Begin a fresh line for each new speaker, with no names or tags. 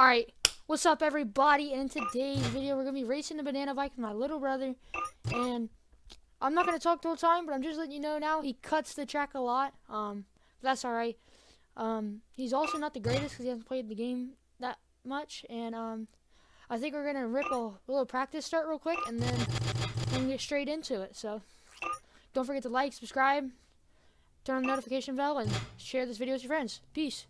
Alright, what's up everybody? And in today's video, we're going to be racing the banana bike with my little brother. And I'm not going to talk the whole time, but I'm just letting you know now, he cuts the track a lot. Um, that's alright. Um, he's also not the greatest because he hasn't played the game that much. And um, I think we're going to rip a little practice start real quick, and then we can get straight into it. So, don't forget to like, subscribe, turn on the notification bell, and share this video with your friends. Peace.